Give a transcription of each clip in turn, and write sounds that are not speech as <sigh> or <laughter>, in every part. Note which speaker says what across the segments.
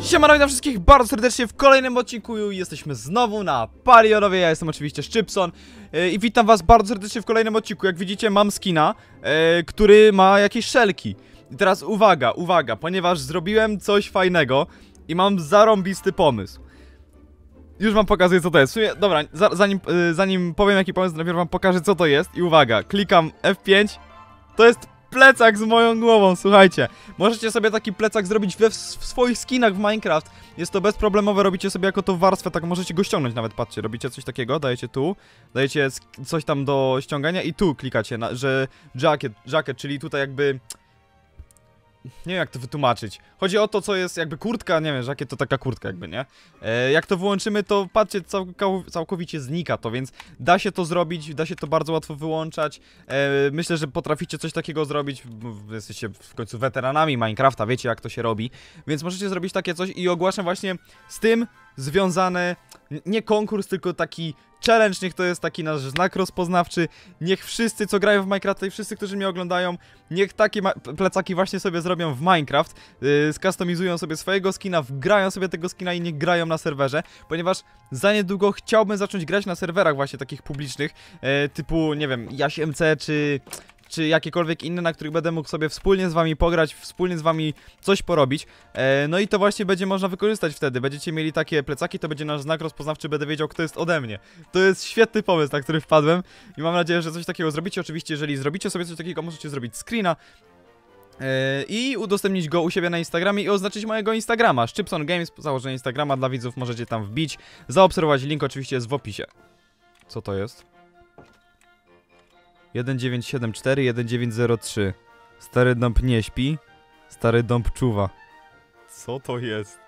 Speaker 1: Siemano, witam wszystkich bardzo serdecznie w kolejnym odcinku Jesteśmy znowu na Palionowie, ja jestem oczywiście Szczypson e, I witam was bardzo serdecznie w kolejnym odcinku Jak widzicie mam skina, e, który ma jakieś szelki I teraz uwaga, uwaga, ponieważ zrobiłem coś fajnego I mam zarąbisty pomysł już wam pokazuję co to jest. Sumie, dobra, za, zanim, e, zanim powiem jaki pomysł, najpierw wam pokażę co to jest. I uwaga, klikam F5. To jest plecak z moją głową, słuchajcie. Możecie sobie taki plecak zrobić we, w swoich skinach w Minecraft. Jest to bezproblemowe, robicie sobie jako to warstwę, tak możecie go ściągnąć nawet, patrzcie. Robicie coś takiego, dajecie tu, dajecie coś tam do ściągania i tu klikacie, na, że jacket, jacket, czyli tutaj jakby nie wiem jak to wytłumaczyć. Chodzi o to, co jest jakby kurtka, nie wiem, jakie to taka kurtka jakby, nie? E, jak to wyłączymy, to patrzcie, całkowicie znika to, więc da się to zrobić, da się to bardzo łatwo wyłączać. E, myślę, że potraficie coś takiego zrobić, jesteście w końcu weteranami Minecrafta, wiecie jak to się robi, więc możecie zrobić takie coś i ogłaszam właśnie z tym związane, nie konkurs, tylko taki challenge, niech to jest taki nasz znak rozpoznawczy, niech wszyscy, co grają w Minecraft i wszyscy, którzy mnie oglądają, niech takie plecaki właśnie sobie zrobią w Minecraft, yy, skustomizują sobie swojego skina, wgrają sobie tego skina i niech grają na serwerze, ponieważ za niedługo chciałbym zacząć grać na serwerach właśnie takich publicznych, yy, typu, nie wiem, Jaś MC czy czy jakiekolwiek inne, na których będę mógł sobie wspólnie z wami pograć, wspólnie z wami coś porobić. E, no i to właśnie będzie można wykorzystać wtedy. Będziecie mieli takie plecaki, to będzie nasz znak rozpoznawczy, będę wiedział, kto jest ode mnie. To jest świetny pomysł, na który wpadłem i mam nadzieję, że coś takiego zrobicie. Oczywiście, jeżeli zrobicie sobie coś takiego, możecie zrobić screena, e, i udostępnić go u siebie na Instagramie i oznaczyć mojego Instagrama. Szczypson Games, założenie Instagrama dla widzów, możecie tam wbić, zaobserwować, link oczywiście jest w opisie. Co to jest? 1974, 1903. Stary dąb nie śpi, stary dąb czuwa. Co to jest?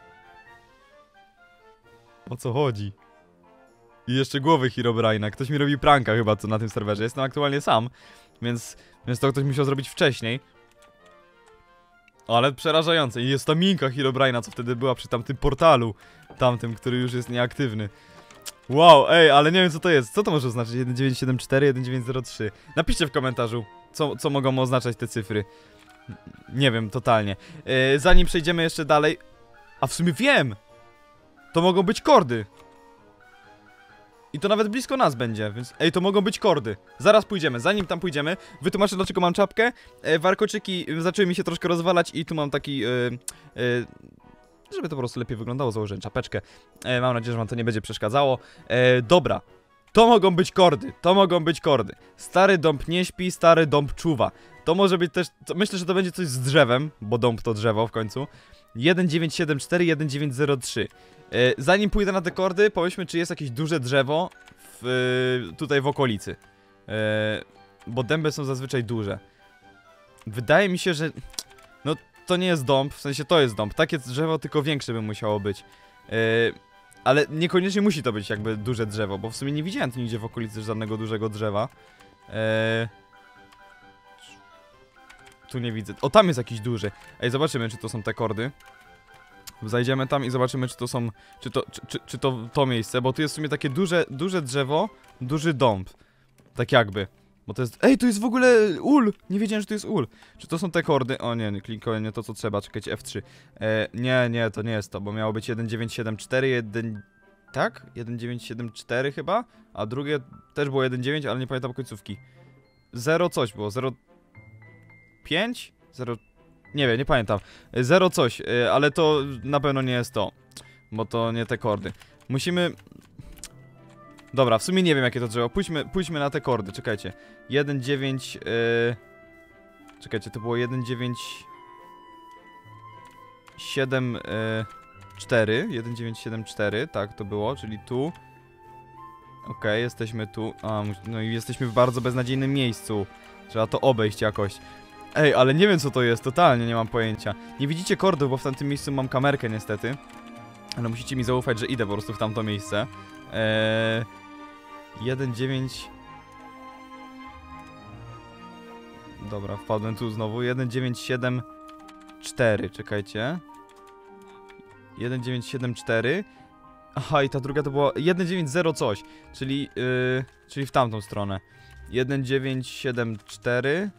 Speaker 1: O co chodzi? I jeszcze głowy Herobrine'a. Ktoś mi robi pranka chyba co na tym serwerze. Jestem aktualnie sam, więc, więc to ktoś musiał zrobić wcześniej. Ale przerażające. I jest ta minka Herobrine'a, co wtedy była przy tamtym portalu. Tamtym, który już jest nieaktywny. Wow, ej, ale nie wiem co to jest. Co to może oznaczać? 1974, 1903? Napiszcie w komentarzu, co, co mogą oznaczać te cyfry. Nie wiem, totalnie. Yy, zanim przejdziemy jeszcze dalej... A w sumie wiem! To mogą być kordy. I to nawet blisko nas będzie, więc... Ej, to mogą być kordy. Zaraz pójdziemy, zanim tam pójdziemy, wytłumaczę dlaczego mam czapkę. E, warkoczyki zaczęły mi się troszkę rozwalać i tu mam taki... Yy, yy, żeby to po prostu lepiej wyglądało, założyłem czapeczkę. E, mam nadzieję, że wam to nie będzie przeszkadzało. E, dobra, to mogą być kordy, to mogą być kordy. Stary dąb nie śpi, stary dąb czuwa. To może być też, to myślę, że to będzie coś z drzewem, bo dąb to drzewo w końcu. 1974, 1903. E, zanim pójdę na te kordy, powiedzmy, czy jest jakieś duże drzewo w, tutaj w okolicy. E, bo dęby są zazwyczaj duże. Wydaje mi się, że to nie jest dąb, w sensie to jest dąb. Takie drzewo tylko większe by musiało być. Yy, ale niekoniecznie musi to być jakby duże drzewo, bo w sumie nie widziałem tu nigdzie w okolicy żadnego dużego drzewa. Yy, tu nie widzę. O, tam jest jakiś duży. Ej, zobaczymy, czy to są te kordy. Zajdziemy tam i zobaczymy, czy to są... Czy to, czy, czy, czy to to miejsce, bo tu jest w sumie takie duże, duże drzewo, duży dąb. Tak jakby. Bo to jest... Ej, to jest w ogóle ul! Nie wiedziałem, że to jest ul. Czy to są te kordy? O nie, nie nie to, co trzeba. Czekajcie, F3. E, nie, nie, to nie jest to, bo miało być 1974, 1... Tak? 1974 chyba? A drugie też było 19, ale nie pamiętam końcówki. 0 coś było, 0... 5? 0... Nie wiem, nie pamiętam. 0 coś, e, ale to na pewno nie jest to. Bo to nie te kordy. Musimy... Dobra, w sumie nie wiem jakie to drzewo. Pójdźmy, pójdźmy na te kordy, czekajcie. 1, 9... Yy... Czekajcie, to było 1, 9... 7, yy... 4, 1, 9, 7, 4, tak to było, czyli tu. Okej, okay, jesteśmy tu. A, no i jesteśmy w bardzo beznadziejnym miejscu. Trzeba to obejść jakoś. Ej, ale nie wiem co to jest, totalnie nie mam pojęcia. Nie widzicie kordów, bo w tamtym miejscu mam kamerkę niestety. Ale musicie mi zaufać, że idę po prostu w tamto miejsce. Eee, 1,9 Dobra, wpadłem tu znowu 1974, czekajcie 1974 Aha, i ta druga to była 190 coś, czyli, yy, czyli w tamtą stronę 1974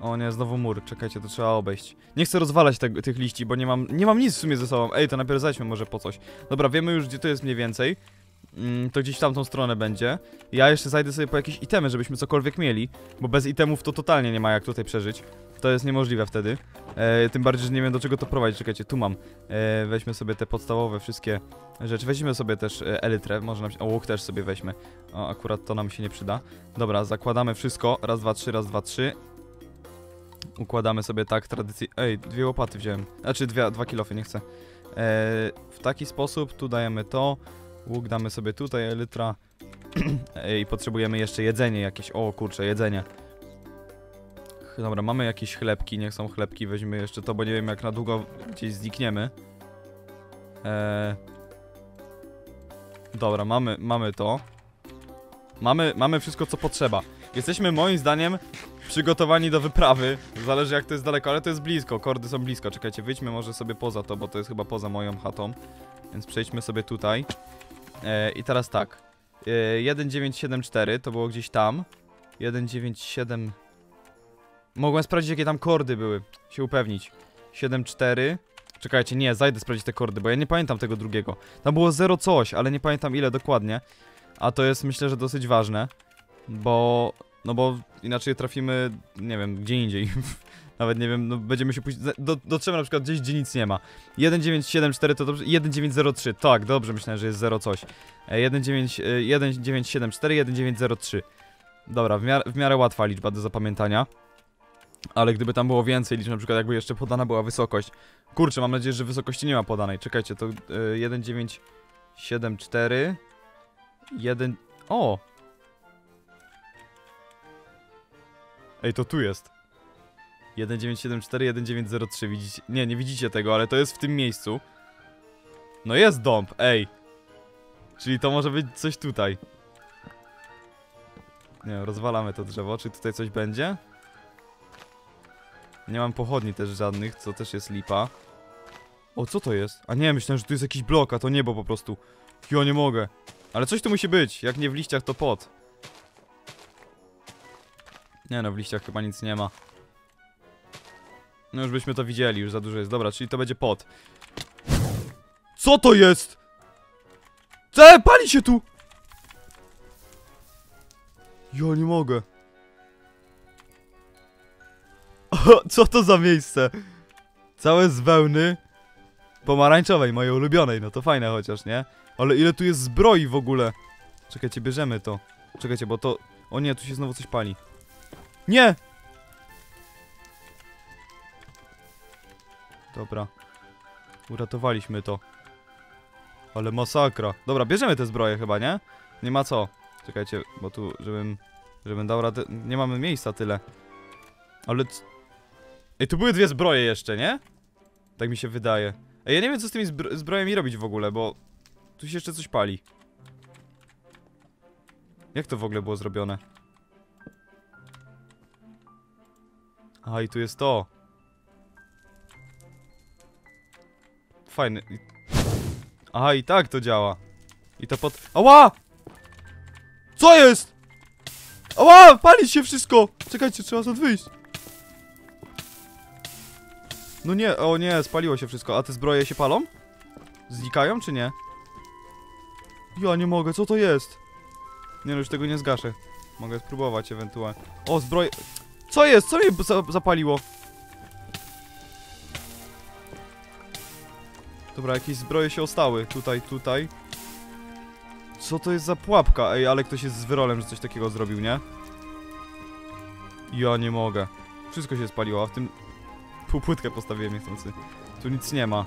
Speaker 1: O nie, znowu mur, czekajcie, to trzeba obejść. Nie chcę rozwalać tego, tych liści, bo nie mam, nie mam nic w sumie ze sobą. Ej, to najpierw zajdźmy może po coś. Dobra, wiemy już, gdzie to jest mniej więcej. Mm, to gdzieś w tamtą stronę będzie. Ja jeszcze zajdę sobie po jakieś itemy, żebyśmy cokolwiek mieli, bo bez itemów to totalnie nie ma jak tutaj przeżyć. To jest niemożliwe wtedy. E, tym bardziej, że nie wiem do czego to prowadzi. Czekajcie, tu mam. E, weźmy sobie te podstawowe wszystkie rzeczy. Weźmy sobie też e, elytrę, może nam się... O, łuk też sobie weźmy. O, akurat to nam się nie przyda. Dobra, zakładamy wszystko. Raz, dwa, trzy, raz, dwa, trzy. Układamy sobie tak tradycyjnie. Ej, dwie łopaty wziąłem. Znaczy dwie, dwa kilofy, nie chcę. E, w taki sposób, tu dajemy to. Łuk damy sobie tutaj, elytra. <clears throat> I potrzebujemy jeszcze jedzenie jakieś. O kurczę, jedzenie. Dobra, mamy jakieś chlebki, niech są chlebki, weźmy jeszcze to, bo nie wiem jak na długo gdzieś znikniemy. Eee... Dobra, mamy, mamy to. Mamy, mamy wszystko co potrzeba. Jesteśmy moim zdaniem przygotowani do wyprawy. Zależy jak to jest daleko, ale to jest blisko, kordy są blisko. Czekajcie, wyjdźmy może sobie poza to, bo to jest chyba poza moją chatą. Więc przejdźmy sobie tutaj. E, I teraz tak. E, 1974 to było gdzieś tam. 197. Mogłem sprawdzić jakie tam kordy były. Się upewnić. 74. Czekajcie, nie, zajdę sprawdzić te kordy, bo ja nie pamiętam tego drugiego. Tam było 0 coś, ale nie pamiętam ile dokładnie. A to jest myślę, że dosyć ważne. Bo. No bo inaczej trafimy, nie wiem, gdzie indziej. <laughs> Nawet nie wiem, no będziemy się później. Do, dotrzemy na przykład gdzieś, gdzie nic nie ma. 1974 to dobrze. 1903, tak, dobrze, myślałem, że jest 0 coś. E, 19, e, 1974, 1903. Dobra, w miarę, w miarę łatwa liczba do zapamiętania. Ale gdyby tam było więcej liczb, na przykład jakby jeszcze podana była wysokość. Kurczę, mam nadzieję, że wysokości nie ma podanej. Czekajcie, to e, 1974 1 O! Ej, to tu jest. 1974, 1903, widzicie? Nie, nie widzicie tego, ale to jest w tym miejscu. No jest dąb, ej. Czyli to może być coś tutaj. Nie rozwalamy to drzewo. Czy tutaj coś będzie? Nie mam pochodni też żadnych, co też jest lipa. O, co to jest? A nie, myślałem, że tu jest jakiś blok, a to niebo po prostu. Jo, nie mogę. Ale coś tu musi być. Jak nie w liściach, to pot. Nie no, w liściach chyba nic nie ma. No już byśmy to widzieli, już za dużo jest. Dobra, czyli to będzie pot. Co to jest? Co? Pali się tu! Ja nie mogę. Co to za miejsce? Całe z wełny pomarańczowej, mojej ulubionej. No to fajne chociaż, nie? Ale ile tu jest zbroi w ogóle? Czekajcie, bierzemy to. Czekajcie, bo to... O nie, tu się znowu coś pali. Nie! Dobra. Uratowaliśmy to. Ale masakra. Dobra, bierzemy te zbroje chyba, nie? Nie ma co. Czekajcie, bo tu, żebym... Żebym dał radę... Nie mamy miejsca tyle. Ale... Ej, tu były dwie zbroje jeszcze, nie? Tak mi się wydaje. Ej, ja nie wiem co z tymi zbro zbrojami robić w ogóle, bo... Tu się jeszcze coś pali. Jak to w ogóle było zrobione? A i tu jest to. Fajny. Aha, i tak to działa. I to pod... Ała! Co jest? Ała! Pali się wszystko! Czekajcie, trzeba stąd wyjść. No nie, o nie, spaliło się wszystko. A te zbroje się palą? Znikają, czy nie? Ja nie mogę, co to jest? Nie no, już tego nie zgaszę. Mogę spróbować ewentualnie. O, zbroje... Co jest? Co mnie za zapaliło? Dobra, jakieś zbroje się ostały. Tutaj, tutaj. Co to jest za pułapka? Ej, ale ktoś jest z wyrolem, że coś takiego zrobił, nie? Ja nie mogę. Wszystko się spaliło, a w tym... Półpłytkę postawiłem niechcący. Tu nic nie ma.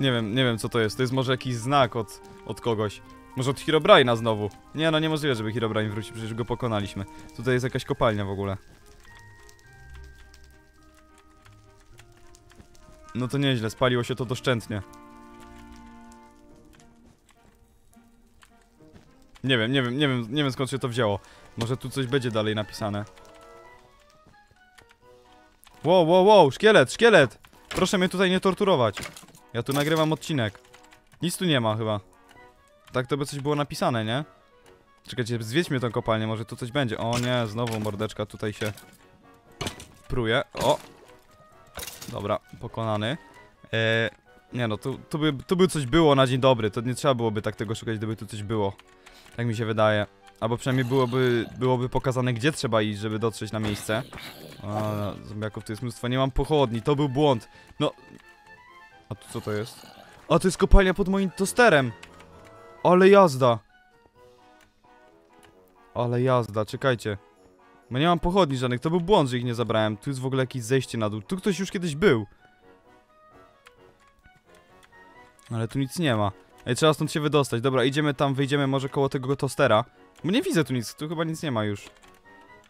Speaker 1: Nie wiem, nie wiem co to jest. To jest może jakiś znak od, od kogoś. Może od Herobrine'a znowu. Nie no, niemożliwe, żeby Herobrine wrócił, przecież go pokonaliśmy. Tutaj jest jakaś kopalnia w ogóle. No to nieźle, spaliło się to doszczętnie. Nie wiem, nie wiem, nie wiem, nie wiem skąd się to wzięło. Może tu coś będzie dalej napisane. Wow, wow, wow, szkielet, szkielet! Proszę mnie tutaj nie torturować. Ja tu nagrywam odcinek. Nic tu nie ma chyba. Tak to by coś było napisane, nie? Czekajcie, zwiedźmy tą kopalnię, może tu coś będzie. O nie, znowu mordeczka tutaj się pruje. O! Dobra, pokonany. E, nie no, tu, tu, by, tu by coś było na dzień dobry, to nie trzeba byłoby tak tego szukać, gdyby tu coś było. Tak mi się wydaje. Albo przynajmniej byłoby, byłoby pokazane, gdzie trzeba iść, żeby dotrzeć na miejsce. A, zombiaków tu jest mnóstwo, nie mam pochodni, to był błąd. No... A tu co to jest? A to jest kopalnia pod moim tosterem! Ale jazda! Ale jazda, czekajcie. Bo nie mam pochodni żadnych, to był błąd, że ich nie zabrałem. Tu jest w ogóle jakieś zejście na dół. Tu ktoś już kiedyś był. Ale tu nic nie ma. Ej, trzeba stąd się wydostać. Dobra, idziemy tam, wyjdziemy może koło tego tostera. Bo nie widzę tu nic, tu chyba nic nie ma już.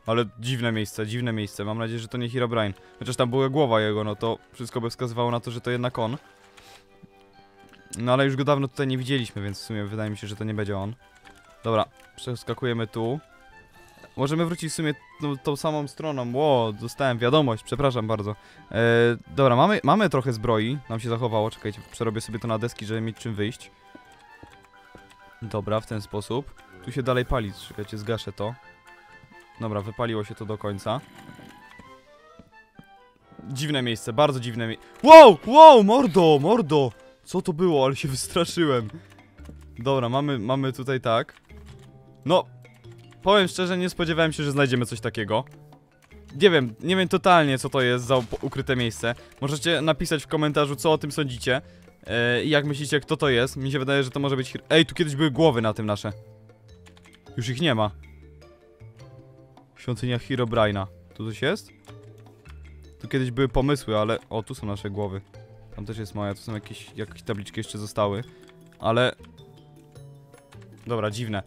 Speaker 1: Ale dziwne miejsce, dziwne miejsce. Mam nadzieję, że to nie Herobrine. Chociaż tam była głowa jego, no to wszystko by wskazywało na to, że to jednak on. No ale już go dawno tutaj nie widzieliśmy, więc w sumie wydaje mi się, że to nie będzie on. Dobra, przeskakujemy tu. Możemy wrócić w sumie no, tą samą stroną. Ło, dostałem wiadomość, przepraszam bardzo. E, dobra, mamy, mamy trochę zbroi, nam się zachowało. Czekajcie, przerobię sobie to na deski, żeby mieć czym wyjść. Dobra, w ten sposób. Tu się dalej pali, czekajcie, zgaszę to. Dobra, wypaliło się to do końca. Dziwne miejsce, bardzo dziwne miejsce. Wow, wow, mordo, mordo! Co to było, ale się wystraszyłem. Dobra, mamy, mamy tutaj tak. No, powiem szczerze, nie spodziewałem się, że znajdziemy coś takiego. Nie wiem, nie wiem totalnie co to jest za ukryte miejsce. Możecie napisać w komentarzu, co o tym sądzicie. E, I jak myślicie, kto to jest? Mi się wydaje, że to może być... Ej, tu kiedyś były głowy na tym nasze. Już ich nie ma. Świątynia Herobrina. Tu coś jest? Tu kiedyś były pomysły, ale... O, tu są nasze głowy. Tam też jest moja, tu są jakieś, jakieś tabliczki jeszcze zostały. Ale... Dobra, dziwne.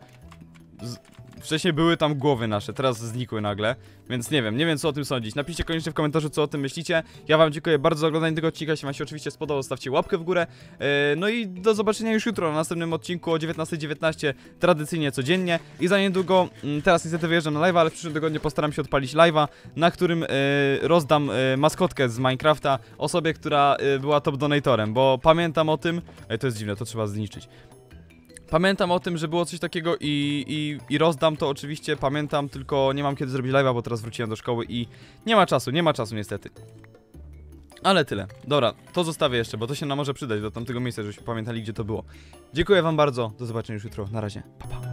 Speaker 1: Z... Wcześniej były tam głowy nasze, teraz znikły nagle, więc nie wiem, nie wiem co o tym sądzić. Napiszcie koniecznie w komentarzu co o tym myślicie. Ja wam dziękuję bardzo za oglądanie tego odcinka, jeśli wam się oczywiście spodobał, stawcie łapkę w górę. Yy, no i do zobaczenia już jutro na następnym odcinku o 19.19, tradycyjnie codziennie. I za niedługo, mm, teraz niestety wyjeżdżam na live'a, ale w przyszłym tygodniu postaram się odpalić live'a, na którym yy, rozdam yy, maskotkę z Minecrafta osobie, która była top donatorem, bo pamiętam o tym... To jest dziwne, to trzeba zniszczyć. Pamiętam o tym, że było coś takiego i, i, i rozdam to oczywiście, pamiętam, tylko nie mam kiedy zrobić live'a, bo teraz wróciłem do szkoły i nie ma czasu, nie ma czasu niestety. Ale tyle. Dobra, to zostawię jeszcze, bo to się nam może przydać do tamtego miejsca, żebyśmy pamiętali gdzie to było. Dziękuję wam bardzo, do zobaczenia już jutro, na razie, pa pa.